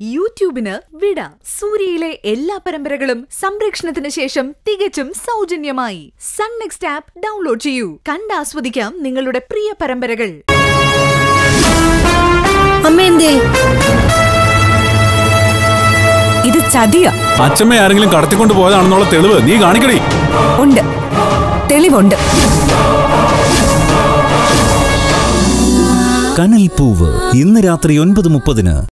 യൂട്യൂബിന് വിട. സൂര്യയിലെ എല്ലാ പരമ്പരകളും സംരക്ഷണത്തിന് ശേഷം തികച്ചും സൗജന്യമായി. സൺ നെക്സ്റ്റ് ആപ്പ് ഡൗൺലോഡ് ചെയ്യൂ. കണ്ടാസ്വദിക്കാം നിങ്ങളുടെ പ്രിയ പരമ്പരകൾ. ഇത് ചതിയ. അച്ഛമ്മ ആരെങ്കിലും കടത്തിക്കൊണ്ട് പോയതാണെന്നുള്ള തെളിവ് നീ കാണിക്കടി. ഉണ്ട്. തെളിവുണ്ട്. കനൽ പൂവ് ഇന്ന് രാത്രി ഒൻപത് മുപ്പതിന്